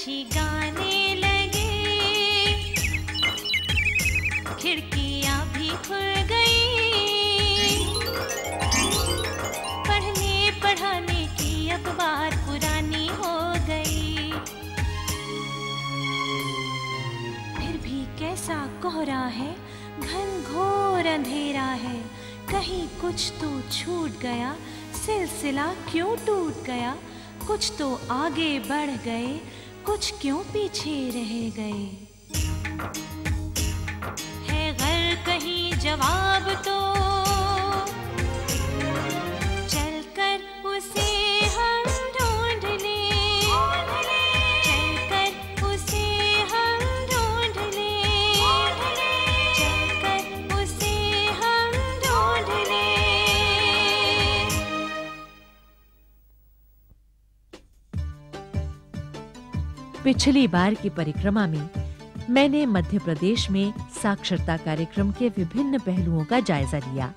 पंछी गाने लगे। खिड़कियाँ भी खुल गई। पढ़ने, पढ़ाने की अब बात पुरानी हो गई। फिर भी कैसा कोहरा है घन घोर अंधेरा है। कहीं कुछ तो छूट गया, सिलसिला क्यों टूट गया? कुछ तो आगे बढ़ गए कुछ क्यों पीछे रह गए? है घर कहीं जवाब तो पिछली बार की परिक्रमा में मैंने मध्य प्रदेश में साक्षरता कार्यक्रम के विभिन्न पहलुओं का जायजा लिया।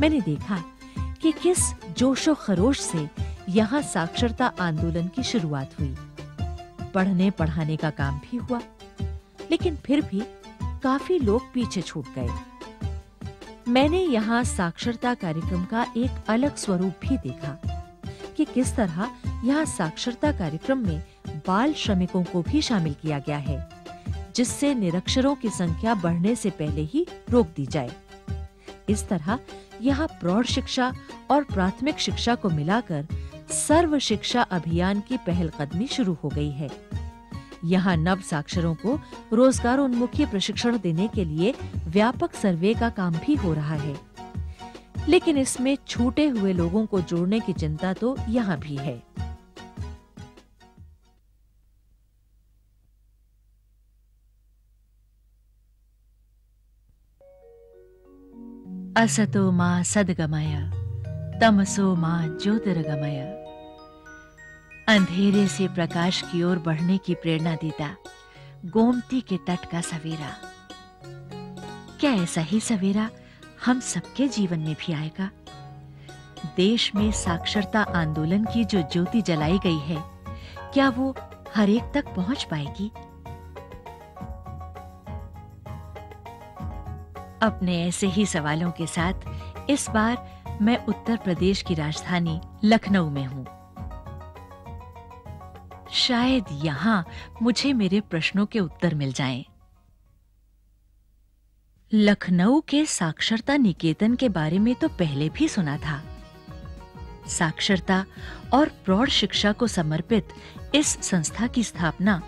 मैंने देखा कि किस जोशो खरोश से यहाँ साक्षरता आंदोलन की शुरुआत हुई। पढ़ने पढ़ाने का काम भी हुआ, लेकिन फिर भी काफ़ी लोग पीछे छूट गए। मैंने यहाँ साक्षरता कार्यक्रम का एक अलग स्वरूप भी देखा कि किस तरह यहाँ साक्षरता कार्यक्रम में बाल श्रमिकों को भी शामिल किया गया है, जिससे निरक्षरों की संख्या बढ़ने से पहले ही रोक दी जाए। इस तरह यहाँ प्रौढ़ शिक्षा और प्राथमिक शिक्षा को मिलाकर सर्व शिक्षा अभियान की पहलकदमी शुरू हो गई है। यहाँ नव साक्षरों को रोज़गार उन्मुखी प्रशिक्षण देने के लिए व्यापक सर्वे का काम भी हो रहा है। लेकिन इसमें छूटे हुए लोगों को जोड़ने की चिंता तो यहाँ भी है। असतो मा सदगमय तमसो मा ज्योतिर्गमय अंधेरे से प्रकाश की ओर बढ़ने की प्रेरणा देता गोमती के तट का सवेरा क्या ऐसा ही सवेरा हम सबके जीवन में भी आएगा देश में साक्षरता आंदोलन की जो ज्योति जलाई गई है क्या वो हर एक तक पहुँच पाएगी अपने ऐसे ही सवालों के साथ इस बार मैं उत्तर प्रदेश की राजधानी लखनऊ में हूँ शायद यहाँ मुझे मेरे प्रश्नों के उत्तर मिल जाएँ। लखनऊ के साक्षरता निकेतन के बारे में तो पहले भी सुना था साक्षरता और प्रौढ़ शिक्षा को समर्पित इस संस्था की स्थापना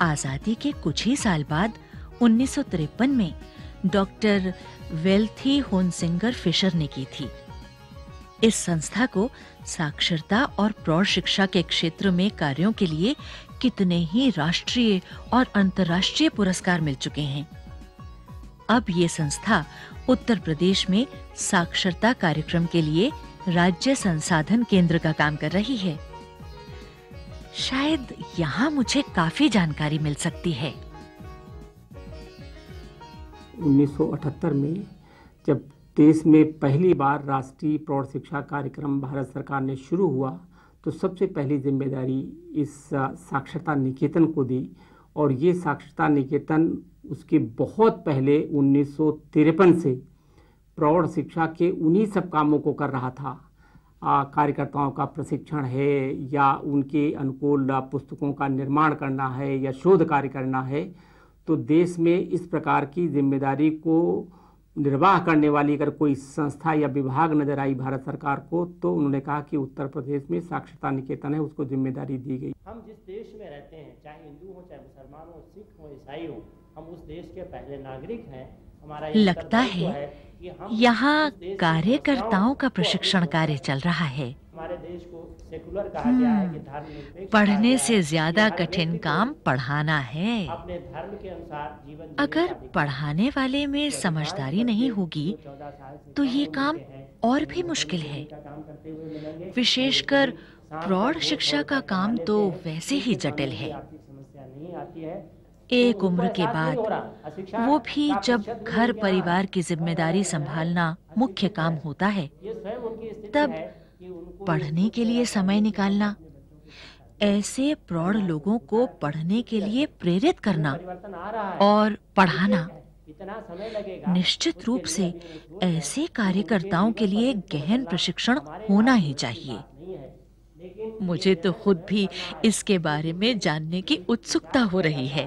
आज़ादी के कुछ ही साल बाद 1953 में डॉक्टर वेल्थी होनसिंगर फिशर ने की थी। इस संस्था को साक्षरता और प्रौढ़ शिक्षा के क्षेत्र में कार्यों के लिए कितने ही राष्ट्रीय और अंतर्राष्ट्रीय पुरस्कार मिल चुके हैं। अब ये संस्था उत्तर प्रदेश में साक्षरता कार्यक्रम के लिए राज्य संसाधन केंद्र का काम कर रही है। शायद यहाँ मुझे काफ़ी जानकारी मिल सकती है। 1978 में, जब देश में पहली बार राष्ट्रीय प्रौढ़ शिक्षा कार्यक्रम भारत सरकार ने शुरू हुआ तो सबसे पहली ज़िम्मेदारी इस साक्षरता निकेतन को दी और ये साक्षरता निकेतन उसके बहुत पहले उन्नीस सौ तिरपन से प्रौढ़ शिक्षा के उन्हीं सब कामों को कर रहा था। कार्यकर्ताओं का प्रशिक्षण है या उनके अनुकूल पुस्तकों का निर्माण करना है या शोध कार्य करना है तो देश में इस प्रकार की ज़िम्मेदारी को निर्वाह करने वाली अगर कोई संस्था या विभाग नज़र आई भारत सरकार को तो उन्होंने कहा कि उत्तर प्रदेश में साक्षरता निकेतन है उसको ज़िम्मेदारी दी गई। हम जिस देश में रहते हैं चाहे हिंदू हो चाहे मुसलमान हो सिख हो ईसाई हो हम उस देश के पहले नागरिक हैं। हमारा लगता है यहाँ उस देश की कार्यकर्ताओं का प्रशिक्षण कार्य चल रहा है। हमारे देश को सेकुलर कहा गया है कि धर्मनिरपेक्ष कहा पढ़ने से ज़्यादा कठिन काम पढ़ाना है। अपने धर्म के अनुसार जीवन अगर पढ़ाने वाले में तो समझदारी नहीं होगी जो 14 साल से तो ये काम और भी मुश्किल है। विशेषकर प्रौढ़ शिक्षा का काम तो वैसे ही जटिल है। एक तो उम्र के बाद वो भी जब घर परिवार की ज़िम्मेदारी संभालना मुख्य काम होता है तब पढ़ने के लिए समय निकालना। ऐसे प्रौढ़ लोगों को पढ़ने के लिए प्रेरित करना और पढ़ाना। इतना समय लगेगा निश्चित रूप से ऐसे कार्यकर्ताओं के लिए गहन प्रशिक्षण होना ही चाहिए। मुझे तो खुद भी इसके बारे में जानने की उत्सुकता हो रही है।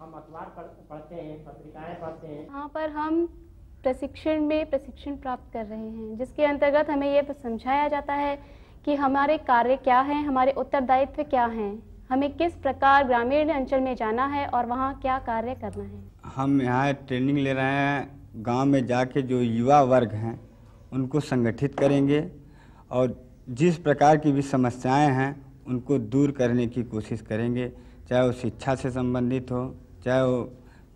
हम अखबार पढ़ते हैं पत्रिकाएँ पढ़ते हैं। यहाँ पर हम प्रशिक्षण में प्रशिक्षण प्राप्त कर रहे हैं, जिसके अंतर्गत हमें ये समझाया जाता है कि हमारे कार्य क्या हैं, हमारे उत्तरदायित्व क्या हैं, हमें किस प्रकार ग्रामीण अंचल में जाना है और वहाँ क्या कार्य करना है। हम यहाँ ट्रेनिंग ले रहे हैं, गाँव में जाके जो युवा वर्ग हैं, उनको संगठित करेंगे और जिस प्रकार की भी समस्याएँ हैं, उनको दूर करने की कोशिश करेंगे, चाहे वो शिक्षा से संबंधित हो, चाहे वो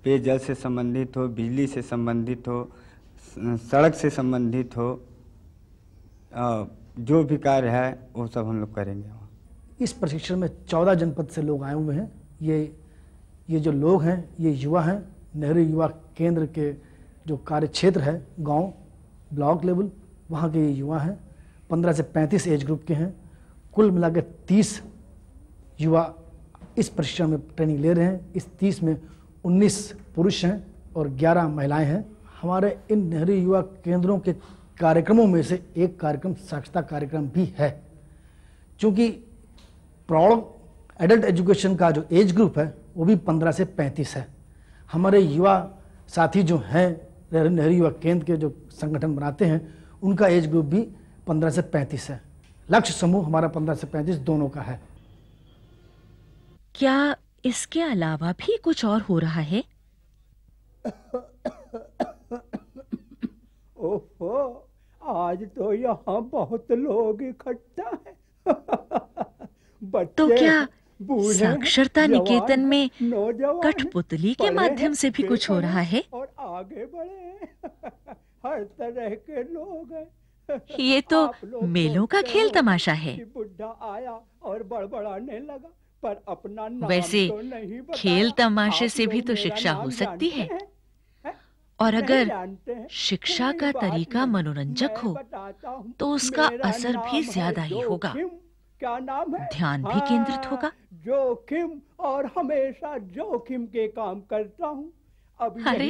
पेयजल से संबंधित हो, बिजली से संबंधित हो सड़क से संबंधित हो जो भी कार्य है, वो सब हम लोग करेंगे इस प्रशिक्षण में चौदह जनपद से लोग आए हुए हैं। ये ये जो लोग हैं, ये युवा हैं, नेहरू युवा केंद्र के जो कार्य क्षेत्र है, गाँव, ब्लॉक लेवल, वहाँ के ये युवा हैं। पंद्रह से पैंतीस एज ग्रुप के हैं। कुल मिला के तीस युवा इस प्रशिक्षण में ट्रेनिंग ले रहे हैं। इस तीस में उन्नीस पुरुष हैं और ग्यारह महिलाएँ हैं। हमारे इन नेहरू युवा केंद्रों के कार्यक्रमों में से एक कार्यक्रम, साक्षरता कार्यक्रम भी है। क्योंकि प्रौढ़ एडल्ट एजुकेशन का जो एज ग्रुप है, वो भी 15 से 35 है। हमारे युवा साथी जो हैं, नेहरू युवा केंद्र के जो संगठन बनाते हैं, उनका एज ग्रुप भी 15 से 35 है। लक्ष्य समूह हमारा 15 से 35 दोनों का है। क्या इसके अलावा भी कुछ और हो रहा है? ओहो आज तो यहाँ बहुत लोग इकट्ठा है। तो क्या साक्षरता निकेतन में कठपुतली के माध्यम से भी कुछ हो रहा है? और आगे बढ़े। हर तरह के लोग हैं। ये तो मेलों का खेल तमाशा है। बुढ़ा आया और बड़बड़ाने लगा। पर अपना नाम वैसे तो नहीं खेल तमाशे से भी तो शिक्षा हो सकती है? और अगर शिक्षा का तरीका मनोरंजक हो तो उसका असर भी ज़्यादा ही होगा। क्या नाम है? ध्यान भी हाँ, केंद्रित होगा। जोखिम और हमेशा जोखिम के काम करता हूँ। अब अरे,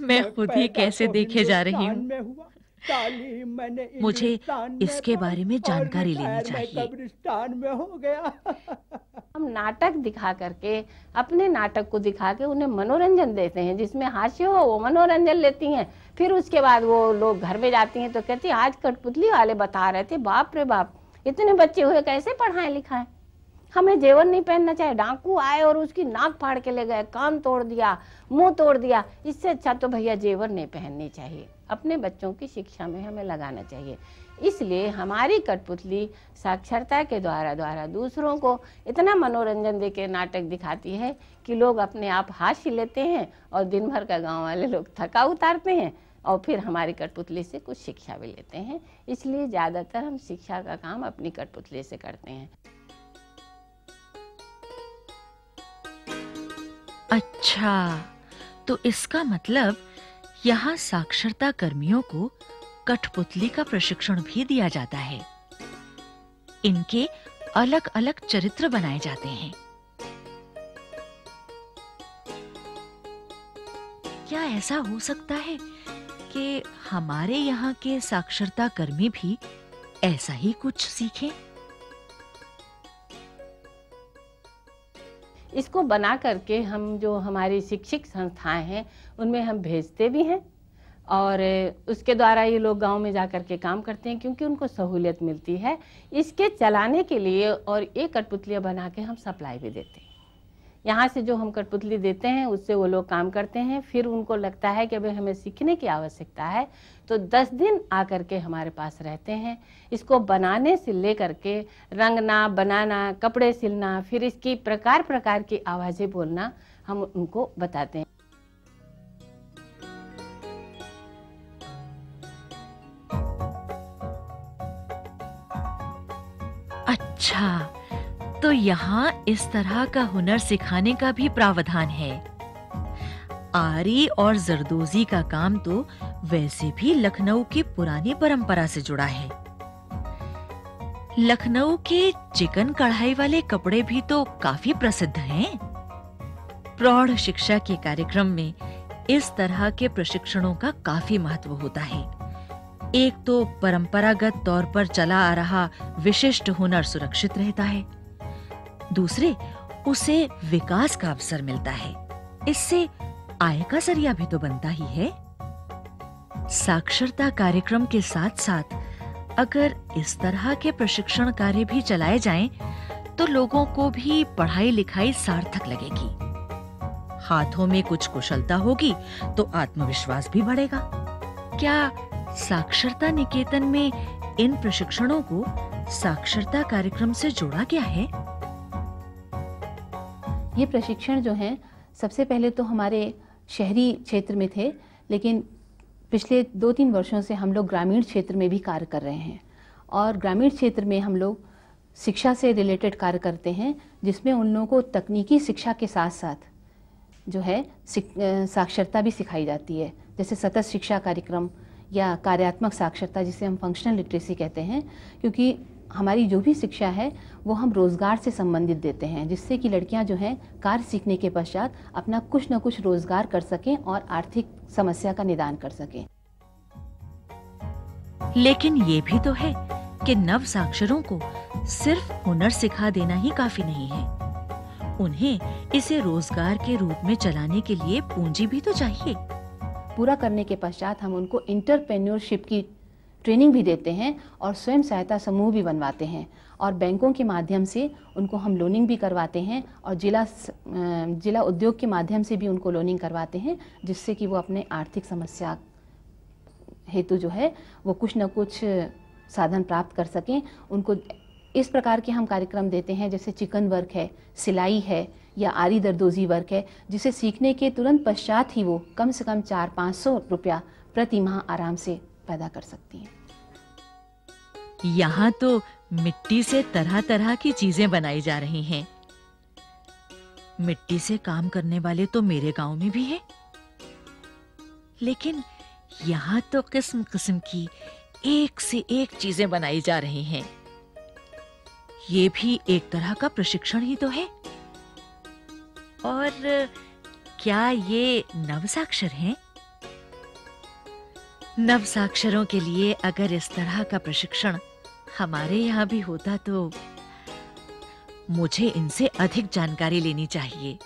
मैं खुद ही कैसे तो देखे जा रही हूँ। मुझे इसके बारे में जानकारी लेनी चाहिए। कब्रिस्तान में हो गया। हम नाटक दिखा करके अपने नाटक को दिखा के उन्हें मनोरंजन देते हैं जिसमें हास्य हो वो मनोरंजन लेती हैं। फिर उसके बाद वो लोग घर में जाती हैं तो कहती हैं, आज कठपुतली वाले बता रहे थे बाप रे बाप इतने बच्चे हुए कैसे पढ़ाएँ लिखाएँ? हमें जेवर नहीं पहनना चाहिए डाकू आए और उसकी नाक फाड़ के ले गए कान तोड़ दिया मुँह तोड़ दिया। इससे अच्छा तो भैया जेवर नहीं पहननी चाहिए। अपने बच्चों की शिक्षा में हमें लगाना चाहिए। इसलिए हमारी कठपुतली साक्षरता के द्वारा द्वारा दूसरों को इतना मनोरंजन दे के नाटक दिखाती है कि लोग अपने आप हास्य लेते हैं और दिन भर का गाँव वाले लोग थका उतारते हैं और फिर हमारी कठपुतली से कुछ शिक्षा भी लेते हैं। इसलिए ज़्यादातर हम शिक्षा का काम अपनी कठपुतली से करते हैं। अच्छा तो इसका मतलब यहाँ साक्षरता कर्मियों को कठपुतली का प्रशिक्षण भी दिया जाता है। इनके अलग अलग चरित्र बनाए जाते हैं। क्या ऐसा हो सकता है कि हमारे यहाँ के साक्षरता कर्मी भी ऐसा ही कुछ सीखें? इसको बना करके हम जो हमारी शिक्षित संस्थाएँ हैं, उनमें हम भेजते भी हैं। और उसके द्वारा ये लोग गाँव में जा कर के काम करते हैं, क्योंकि उनको सहूलियत मिलती है। इसके चलाने के लिए और ये कठपुतलियाँ बना के हम सप्लाई भी देते हैं। यहाँ से जो हम कठपुतली देते हैं, उससे वो लोग काम करते हैं। फिर उनको लगता है कि अभी हमें सीखने की आवश्यकता है। तो दस दिन आकर के हमारे पास रहते हैं। इसको बनाने से लेकर के रंगना, बनाना, कपड़े सिलना, फिर इसकी प्रकार प्रकार की आवाज़ें बोलना हम उनको बताते हैं। अच्छा। यहाँ इस तरह का हुनर सिखाने का भी प्रावधान है। आरी और जरदोजी का काम तो वैसे भी लखनऊ की पुरानी परंपरा से जुड़ा है। लखनऊ के चिकन कढ़ाई वाले कपड़े भी तो काफ़ी प्रसिद्ध हैं। प्रौढ़ शिक्षा के कार्यक्रम में इस तरह के प्रशिक्षणों का काफ़ी महत्व होता है। एक तो परंपरागत तौर पर चला आ रहा विशिष्ट हुनर सुरक्षित रहता है। दूसरे उसे विकास का अवसर मिलता है। इससे आय का ज़रिया भी तो बनता ही है। साक्षरता कार्यक्रम के साथ साथ अगर इस तरह के प्रशिक्षण कार्य भी चलाए जाएँ, तो लोगों को भी पढ़ाई लिखाई सार्थक लगेगी। हाथों में कुछ कुशलता होगी तो आत्मविश्वास भी बढ़ेगा। क्या साक्षरता निकेतन में इन प्रशिक्षणों को साक्षरता कार्यक्रम से जोड़ा गया है? ये प्रशिक्षण जो हैं, सबसे पहले तो हमारे शहरी क्षेत्र में थे, लेकिन पिछले दो तीन वर्षों से हम लोग ग्रामीण क्षेत्र में भी कार्य कर रहे हैं। और ग्रामीण क्षेत्र में हम लोग शिक्षा से रिलेटेड कार्य करते हैं, जिसमें उन लोगों को तकनीकी शिक्षा के साथ साथ जो है साक्षरता भी सिखाई जाती है। जैसे सतत शिक्षा कार्यक्रम या कार्यात्मक साक्षरता, जिसे हम फंक्शनल लिटरेसी कहते हैं, क्योंकि हमारी जो भी शिक्षा है वो हम रोज़गार से संबंधित देते हैं जिससे कि लड़कियाँ जो हैं कार्य सीखने के पश्चात अपना कुछ न कुछ रोज़गार कर सकें और आर्थिक समस्या का निदान कर सकें। लेकिन ये भी तो है कि नव साक्षरों को सिर्फ़ हुनर सिखा देना ही काफ़ी नहीं है। उन्हें इसे रोज़गार के रूप में चलाने के लिए पूंजी भी तो चाहिए। पूरा करने के पश्चात हम उनको इंटरप्रेन्योरशिप की ट्रेनिंग भी देते हैं और स्वयं सहायता समूह भी बनवाते हैं और बैंकों के माध्यम से उनको हम लोनिंग भी करवाते हैं और जिला जिला उद्योग के माध्यम से भी उनको लोनिंग करवाते हैं, जिससे कि वो अपने आर्थिक समस्या हेतु जो है, वो कुछ न कुछ साधन प्राप्त कर सकें। उनको इस प्रकार के हम कार्यक्रम देते हैं, जैसे चिकन वर्क है, सिलाई है या आरी दरदोजी वर्क है, जिसे सीखने के तुरंत पश्चात ही वो कम से कम चार पाँच सौ रुपया प्रति माह आराम से पैदा कर सकती हैं। यहाँ तो मिट्टी से तरह तरह की चीज़ें बनाई जा रही हैं। मिट्टी से काम करने वाले तो मेरे गाँव में भी हैं। लेकिन यहाँ तो किस्म किस्म की एक से एक चीज़ें बनाई जा रही हैं। ये भी एक तरह का प्रशिक्षण ही तो है। और क्या ये नवसाक्षर हैं? नवसाक्षरों के लिए अगर इस तरह का प्रशिक्षण हमारे यहाँ भी होता तो मुझे इनसे अधिक जानकारी लेनी चाहिए।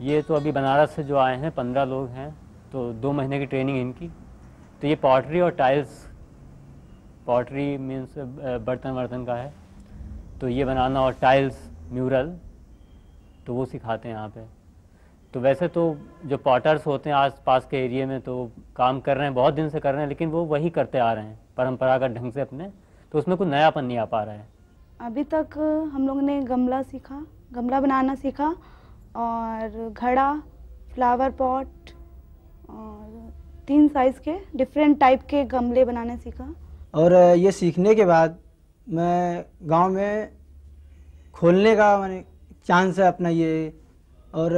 ये तो अभी बनारस से जो आए हैं, पंद्रह लोग हैं तो दो महीने की ट्रेनिंग इनकी। तो ये पॉटरी और टाइल्स पॉटरी मीन्स बर्तन वर्तन का है। तो ये बनाना और टाइल्स म्यूरल तो वो सिखाते हैं यहाँ पे। तो वैसे तो जो पॉटर्स होते हैं आस पास के एरिए में तो काम कर रहे हैं बहुत दिन से कर रहे हैं लेकिन वो वही करते आ रहे हैं परंपरागत ढंग से अपने तो उसमें कुछ नयापन नहीं आ पा रहा है। अभी तक हम लोग ने गमला सीखा गमला बनाना सीखा और घड़ा फ्लावर पॉट और तीन साइज़ के डिफरेंट टाइप के गमले बनाने सीखा। और ये सीखने के बाद मैं गाँव में खोलने का मैंने चांस है अपना ये और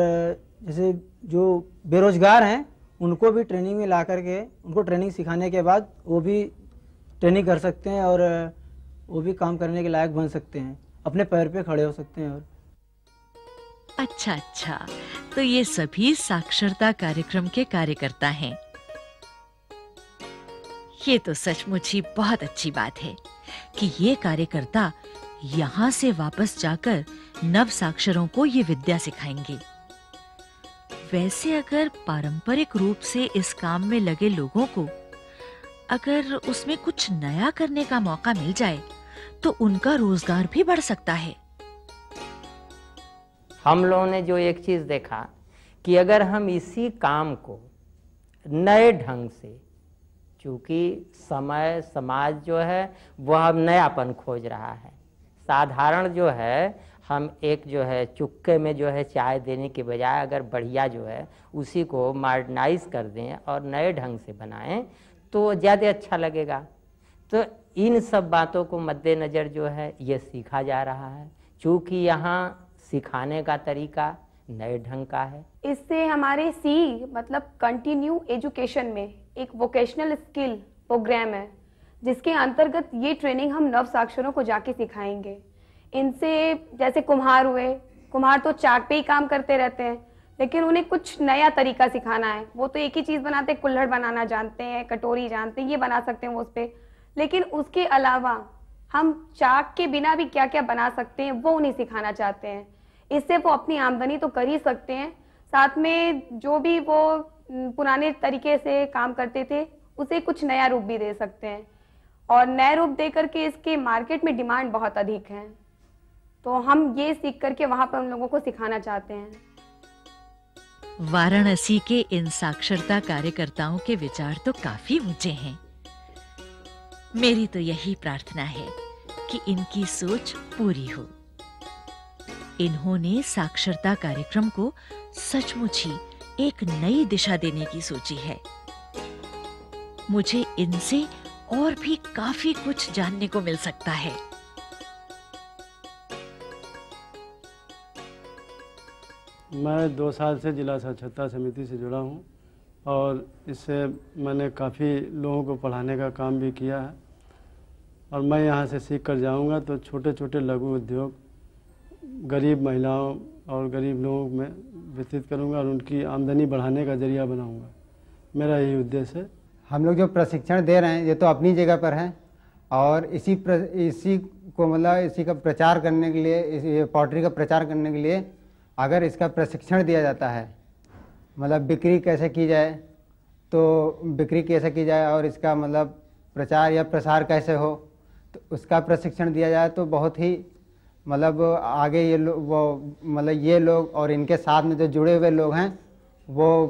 जैसे जो बेरोजगार हैं, उनको भी ट्रेनिंग में ला करके, उनको ट्रेनिंग सिखाने के बाद वो भी ट्रेनिंग कर सकते हैं और, वो भी काम करने के लायक बन सकते हैं। अपने पैर पे खड़े हो सकते हैं और। अच्छा अच्छा। तो ये सभी साक्षरता कार्यक्रम के कार्यकर्ता हैं। ये तो सचमुच ही बहुत अच्छी बात है कि ये कार्यकर्ता यहाँ से वापस जाकर नव साक्षरों को ये विद्या सिखाएँगे। वैसे अगर पारंपरिक रूप से इस काम में लगे लोगों को अगर उसमें कुछ नया करने का मौका मिल जाए तो उनका रोज़गार भी बढ़ सकता है। हम लोगों ने जो एक चीज़ देखा कि अगर हम इसी काम को नए ढंग से क्योंकि समय, समाज जो है, वह अब नयापन खोज रहा है। साधारण जो है हम एक जो है चुक्के में जो है चाय देने के बजाय अगर बढ़िया जो है, उसी को मॉडर्नाइज कर दें और नए ढंग से बनाएँ तो ज़्यादा अच्छा लगेगा। तो इन सब बातों को मद्देनज़र जो है, ये सीखा जा रहा है। चूँकि यहाँ सिखाने का तरीका नए ढंग का है। इससे हमारे सी मतलब कंटिन्यू एजुकेशन में एक वोकेशनल स्किल प्रोग्राम है, जिसके अंतर्गत ये ट्रेनिंग हम नव साक्षरों को जाके सिखाएँगे। इनसे जैसे कुम्हार हुए, कुम्हार तो चाक पे ही काम करते रहते हैं, लेकिन उन्हें कुछ नया तरीका सिखाना है। वो तो एक ही चीज़ बनाते हैं, कुल्हड़ बनाना जानते हैं, कटोरी जानते हैं, ये बना सकते हैं वो उस पर लेकिन उसके अलावा हम चाक के बिना भी क्या क्या बना सकते हैं, वो उन्हें सिखाना चाहते हैं। इससे वो अपनी आमदनी तो कर ही सकते हैं। साथ में जो भी वो पुराने तरीके से काम करते थे, उसे कुछ नया रूप भी दे सकते हैं। और नए रूप दे करके इसके मार्केट में डिमांड बहुत अधिक है। तो हम ये सीख करके वहाँ पर उन लोगों को सिखाना चाहते हैं। वाराणसी के इन साक्षरता कार्यकर्ताओं के विचार तो काफ़ी ऊँचे हैं। मेरी तो यही प्रार्थना है कि इनकी सोच पूरी हो। इन्होंने साक्षरता कार्यक्रम को सचमुच ही एक नई दिशा देने की सोची है। मुझे इनसे और भी काफ़ी कुछ जानने को मिल सकता है। मैं दो साल से जिला साक्षरता समिति से जुड़ा हूँ और इससे मैंने काफ़ी लोगों को पढ़ाने का काम भी किया है। और मैं यहाँ से सीख कर जाऊँगा तो छोटे छोटे लघु उद्योग गरीब महिलाओं और गरीब लोगों में वितरित करूँगा और उनकी आमदनी बढ़ाने का ज़रिया बनाऊँगा। मेरा यही उद्देश्य है। हम लोग जो प्रशिक्षण दे रहे हैं ये तो अपनी जगह पर हैं और इसी प्र, इसी को मतलब इसी का प्रचार करने के लिए इस पॉटरी का प्रचार करने के लिए अगर इसका प्रशिक्षण दिया जाता है मतलब बिक्री कैसे की जाए तो बिक्री कैसे की जाए और इसका मतलब प्रचार या प्रसार कैसे हो तो उसका प्रशिक्षण दिया जाए तो बहुत ही मतलब आगे ये लोग वो मतलब ये लोग और इनके साथ में जो जुड़े हुए लोग हैं, वो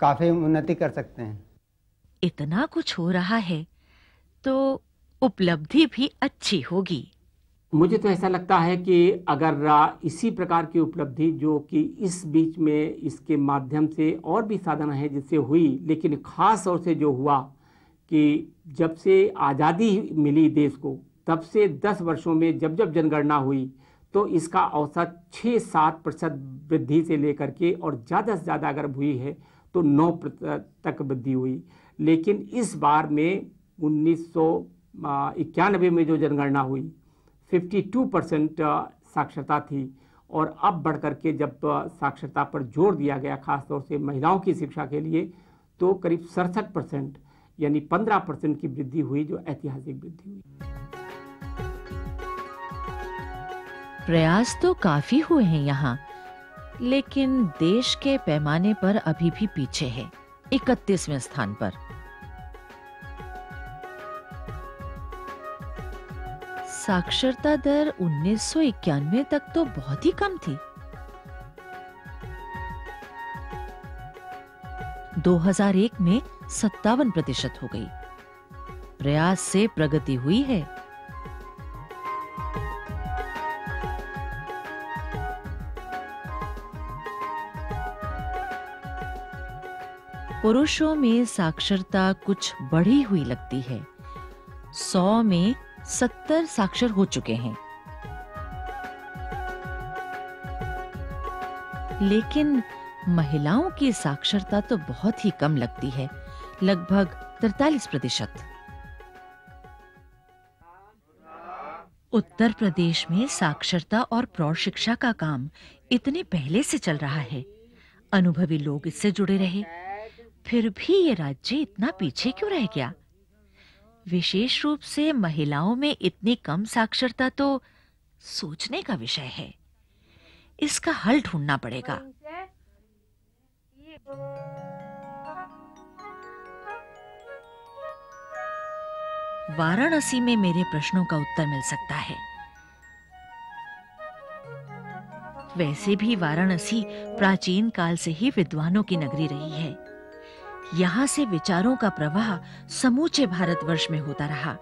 काफ़ी उन्नति कर सकते हैं। इतना कुछ हो रहा है तो उपलब्धि भी अच्छी होगी। मुझे तो ऐसा लगता है कि अगर इसी प्रकार की उपलब्धि जो कि इस बीच में इसके माध्यम से और भी साधन है जिससे हुई, लेकिन खास तौर से जो हुआ कि जब से आज़ादी मिली देश को, तब से 10 वर्षों में जब जब जनगणना हुई तो इसका औसत 6-7 प्रतिशत वृद्धि से लेकर के और ज़्यादा से ज़्यादा अगर हुई है तो 9 प्रतिशत तक वृद्धि हुई। लेकिन इस बार में उन्नीस सौ इक्यानवे में जो जनगणना हुई 52 परसेंट साक्षरता थी। और अब बढ़ करके जब साक्षरता पर ज़ोर दिया गया, खासतौर से महिलाओं की शिक्षा के लिए तो करीब सड़सठ परसेंट, यानी 15 परसेंट की वृद्धि हुई, जो ऐतिहासिक वृद्धि हुई। प्रयास तो काफ़ी हुए हैं यहाँ, लेकिन देश के पैमाने पर अभी भी पीछे है, इकतीसवें स्थान पर। साक्षरता दर 1991 तक तो बहुत ही कम थी। 2001 में सत्तावन प्रतिशत हो गई। प्रयास से प्रगति हुई है। पुरुषों में साक्षरता कुछ बढ़ी हुई लगती है। सौ में सत्तर साक्षर हो चुके हैं। लेकिन महिलाओं की साक्षरता तो बहुत ही कम लगती है, लगभग तरतालीस प्रतिशत। उत्तर प्रदेश में साक्षरता और प्रौढ़ शिक्षा का काम इतने पहले से चल रहा है। अनुभवी लोग इससे जुड़े रहे। फिर भी ये राज्य इतना पीछे क्यों रह गया? विशेष रूप से महिलाओं में इतनी कम साक्षरता तो सोचने का विषय है। इसका हल ढूंढना पड़ेगा। वाराणसी में मेरे प्रश्नों का उत्तर मिल सकता है। वैसे भी वाराणसी प्राचीन काल से ही विद्वानों की नगरी रही है। यहाँ से विचारों का प्रवाह समूचे भारतवर्ष में होता रहा।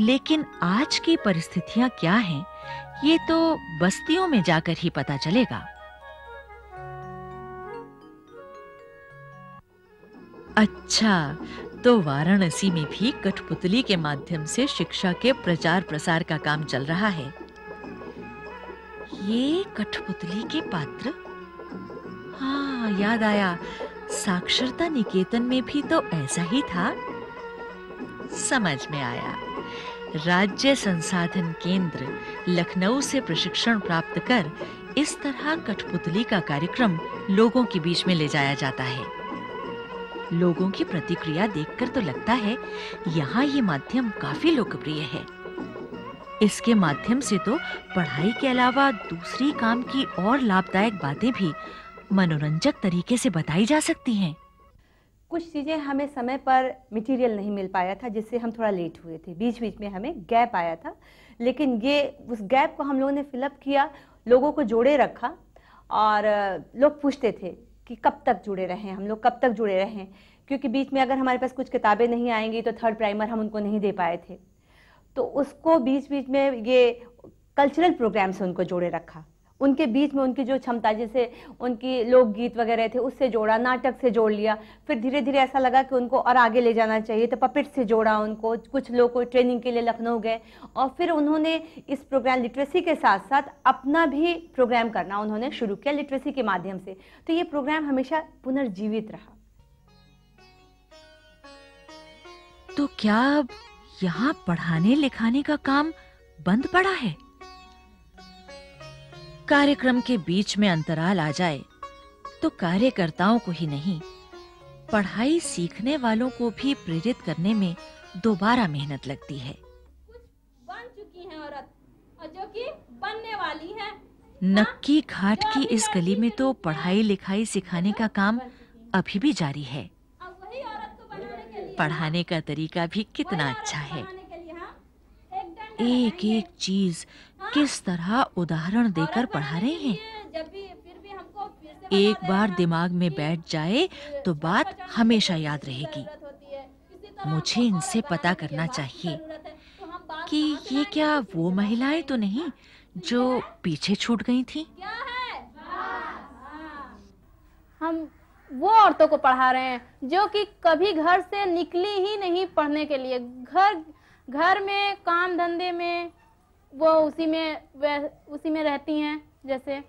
लेकिन आज की परिस्थितियाँ क्या हैं, ये तो बस्तियों में जाकर ही पता चलेगा। अच्छा तो वाराणसी में भी कठपुतली के माध्यम से शिक्षा के प्रचार प्रसार का काम चल रहा है। ये कठपुतली के पात्र? हाँ याद आया। साक्षरता निकेतन में भी तो ऐसा ही था। समझ में आया। राज्य संसाधन केंद्र लखनऊ से प्रशिक्षण प्राप्त कर इस तरह कठपुतली का कार्यक्रम लोगों के बीच में ले जाया जाता है। लोगों की प्रतिक्रिया देखकर तो लगता है, यहाँ ये माध्यम काफ़ी लोकप्रिय है। इसके माध्यम से तो पढ़ाई के अलावा दूसरी काम की और लाभदायक बातें भी मनोरंजक तरीके से बताई जा सकती हैं। कुछ चीज़ें हमें समय पर मटेरियल नहीं मिल पाया था, जिससे हम थोड़ा लेट हुए थे। बीच बीच में हमें गैप आया था। लेकिन ये, उस गैप को हम लोगों ने फिलअप किया, लोगों को जोड़े रखा और लोग पूछते थे कि कब तक जुड़े रहें हम लोग, कब तक जुड़े रहें। क्योंकि बीच में अगर हमारे पास कुछ किताबें नहीं आएँगी तो थर्ड प्राइमर हम उनको नहीं दे पाए थे। तो उसको बीच बीच में ये कल्चरल प्रोग्राम से उनको जोड़े रखा। उनके बीच में उनकी जो क्षमता, जैसे उनकी लोकगीत वगैरह थे, उससे जोड़ा, नाटक से जोड़ लिया। फिर धीरे धीरे ऐसा लगा कि उनको और आगे ले जाना चाहिए तो पपेट से जोड़ा उनको। कुछ लोग को ट्रेनिंग के लिए लखनऊ गए और फिर उन्होंने इस प्रोग्राम लिटरेसी के साथ साथ अपना भी प्रोग्राम करना उन्होंने शुरू किया लिटरेसी के माध्यम से। तो ये प्रोग्राम हमेशा पुनर्जीवित रहा। तो क्या अब यहाँ पढ़ाने लिखाने का काम बंद पड़ा है? कार्यक्रम के बीच में अंतराल आ जाए तो कार्यकर्ताओं को ही नहीं पढ़ाई सीखने वालों को भी प्रेरित करने में दोबारा मेहनत लगती है। बन चुकी है औरत और जो कि बनने वाली है। नक्की घाट की इस गली में तो पढ़ाई लिखाई सिखाने का काम अभी भी जारी है। पढ़ाने का तरीका भी कितना अच्छा है। एक एक चीज़ किस तरह उदाहरण देकर पढ़ा रहे हैं? एक बार दिमाग में बैठ जाए तो बात हमेशा याद रहेगी। मुझे इनसे पता करना चाहिए कि ये क्या वो महिलाएँ तो नहीं जो पीछे छूट गई थी? हम वो औरतों को पढ़ा रहे हैं जो कि कभी घर से निकली ही नहीं पढ़ने के लिए। घर घर में, काम धंधे में, वो उसी में उसी में रहती हैं, जैसे।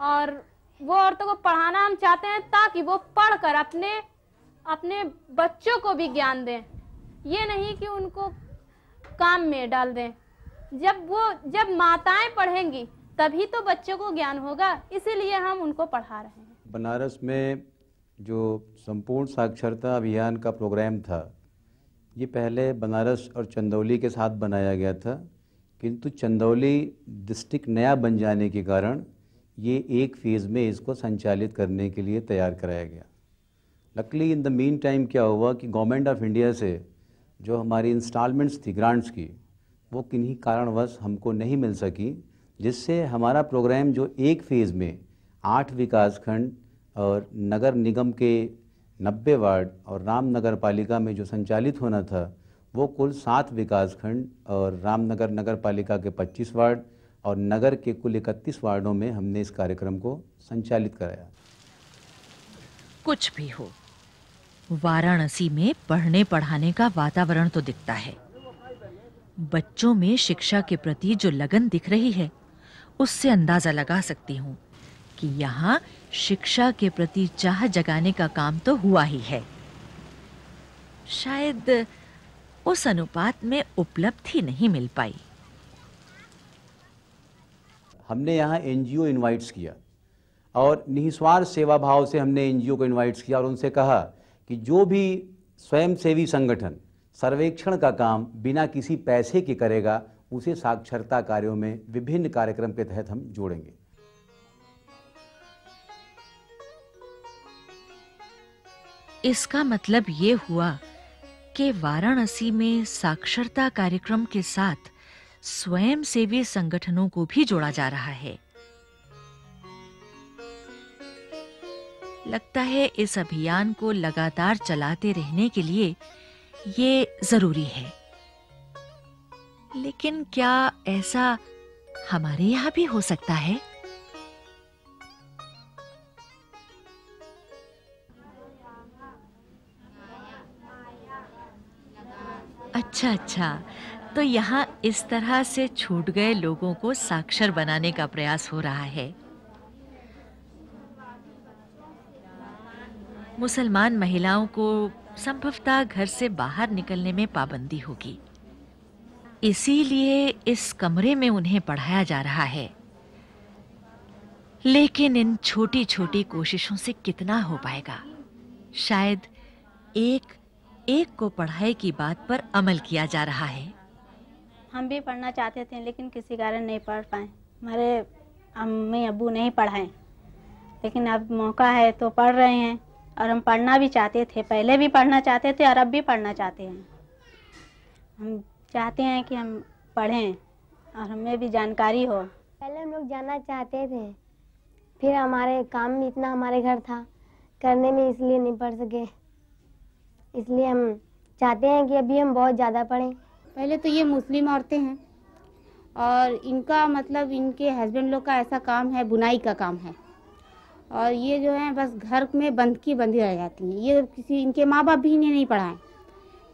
और वो औरतों को पढ़ाना हम चाहते हैं ताकि वो पढ़कर अपने अपने बच्चों को भी ज्ञान दें। ये नहीं कि उनको काम में डाल दें। जब वो, जब माताएँ पढ़ेंगी, तभी तो बच्चों को ज्ञान होगा। इसीलिए हम उनको पढ़ा रहे हैं। बनारस में जो संपूर्ण साक्षरता अभियान का प्रोग्राम था ये पहले बनारस और चंदौली के साथ बनाया गया था, किंतु चंदौली डिस्ट्रिक्ट नया बन जाने के कारण ये एक फ़ेज़ में इसको संचालित करने के लिए तैयार कराया गया। Luckily in the meantime क्या हुआ कि गवर्नमेंट ऑफ़ इंडिया से जो हमारी इंस्टॉलमेंट्स थी ग्रांट्स की, वो किन्हीं कारणवश हमको नहीं मिल सकी, जिससे हमारा प्रोग्राम जो एक फ़ेज़ में आठ विकास खंड और नगर निगम के नब्बे वार्ड और राम नगर पालिका में जो संचालित होना था, वो कुल सात विकास खंड और रामनगर नगर पालिका के 25 वार्ड और नगर के कुल इकतीस वार्डों में हमने इस कार्यक्रम को संचालित कराया। कुछ भी हो, वाराणसी में पढ़ने पढ़ाने का वातावरण तो दिखता है। बच्चों में शिक्षा के प्रति जो लगन दिख रही है, उससे अंदाज़ा लगा सकती हूँ कि यहाँ शिक्षा के प्रति चाह जगाने का काम तो हुआ ही है। शायद उस अनुपात में उपलब्धि नहीं मिल पाई। हमने यहाँ एनजीओ इनवाइट्स किया और निस्वार्थ सेवा भाव से हमने एनजीओ को इनवाइट्स किया और उनसे कहा कि जो भी स्वयंसेवी संगठन सर्वेक्षण का काम बिना किसी पैसे के करेगा, उसे साक्षरता कार्यों में विभिन्न कार्यक्रम के तहत हम जोड़ेंगे। इसका मतलब ये हुआ कि वाराणसी में साक्षरता कार्यक्रम के साथ स्वयं सेवी संगठनों को भी जोड़ा जा रहा है। लगता है इस अभियान को लगातार चलाते रहने के लिए ये ज़रूरी है। लेकिन क्या ऐसा हमारे यहाँ भी हो सकता है? अच्छा अच्छा। तो यहाँ इस तरह से छूट गए लोगों को साक्षर बनाने का प्रयास हो रहा है। मुसलमान महिलाओं को संभवतः घर से बाहर निकलने में पाबंदी होगी। इसीलिए इस कमरे में उन्हें पढ़ाया जा रहा है। लेकिन इन छोटी छोटी कोशिशों से कितना हो पाएगा? शायद एक एक को पढ़ाई की बात पर अमल किया जा रहा है। हम भी पढ़ना चाहते थे लेकिन किसी कारण नहीं पढ़ पाए। हमारे अम्मी अबू नहीं पढ़ाए। लेकिन अब मौका है तो पढ़ रहे हैं और हम पढ़ना भी चाहते थे। पहले भी पढ़ना चाहते थे और अब भी पढ़ना चाहते हैं। हम चाहते हैं कि हम पढ़ें और हमें भी जानकारी हो। पहले हम लोग जाना चाहते थे फिर हमारे काम में इतना हमारे घर था करने में इसलिए नहीं पढ़ सके। इसलिए हम चाहते हैं कि अभी हम बहुत ज़्यादा पढ़ें। पहले तो ये मुस्लिम औरतें हैं और इनका मतलब इनके हस्बैंड लोग का ऐसा काम है बुनाई का काम है। और ये जो है बस घर में बंद की बंदी रह जाती हैं। ये किसी इनके माँ बाप भी इन्हें नहीं पढ़ाएँ।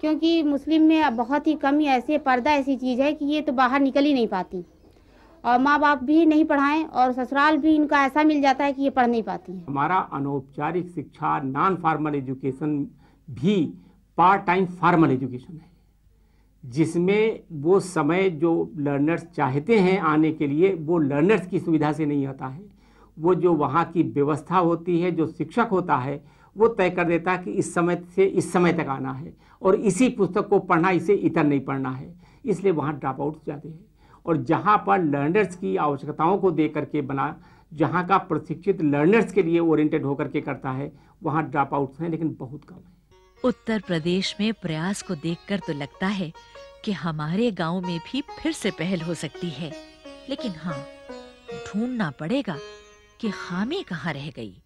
क्योंकि मुस्लिम में बहुत ही कम ही ऐसे पर्दा ऐसी चीज़ है कि ये तो बाहर निकल ही नहीं पाती। और माँ बाप भी नहीं पढ़ाएँ और ससुराल भी इनका ऐसा मिल जाता है कि ये पढ़ नहीं पाती हैं। हमारा अनौपचारिक शिक्षा नॉन फॉर्मल एजुकेशन भी पार्ट टाइम फार्मल एजुकेशन है, जिसमें वो समय जो लर्नर्स चाहते हैं आने के लिए, वो लर्नर्स की सुविधा से नहीं आता है। वो जो वहाँ की व्यवस्था होती है, जो शिक्षक होता है, वो तय कर देता है कि इस समय से इस समय तक आना है और इसी पुस्तक को पढ़ना, इसे इतर नहीं पढ़ना है। इसलिए वहाँ ड्रॉप आउट जाते हैं और जहाँ पर लर्नर्स की आवश्यकताओं को दे करके बना, जहाँ का प्रशिक्षित लर्नर्स के लिए ओरिएंटेड होकर के करता है, वहाँ ड्रॉप आउट्स हैं, लेकिन बहुत कम है। उत्तर प्रदेश में प्रयास को देखकर तो लगता है कि हमारे गाँव में भी फिर से पहल हो सकती है। लेकिन हाँ ढूंढना पड़ेगा कि खामी कहाँ रह गई।